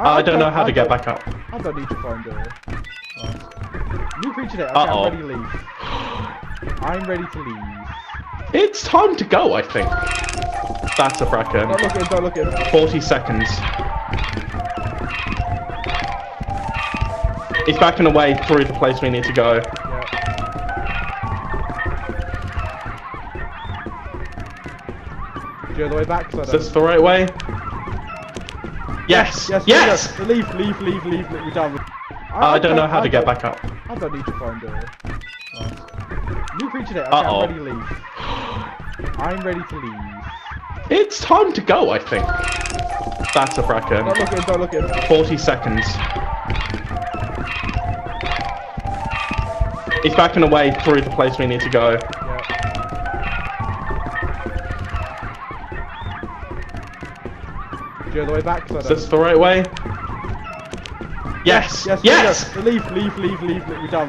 I don't know how to get back up. I don't need to find a. Right. New creature there. Okay, Uh-oh. I'm ready to leave. I'm ready to leave. It's time to go, I think. That's a Don't bracken. look in, don't look in. 40 seconds. He's backing away through the place we need to go. Yeah. Do you know the way back? I Is this the right way? Yes! Yes, Yes! no. Leave, leave, leave, leave, leave. We're done. with- I don't know how to get back up. I don't need to find a. Right. New creature there. Okay, Uh-oh. I'm ready to leave. I'm ready to leave. It's time to go, I think. That's a bracken. Don't look in, don't look in. 40 seconds. He's backing away through the place we need to go. Yeah. Do you know the way back? Is this the right way? Yes! Yes, Yes! no, no. Leave, leave, leave, leave, leave. We're done.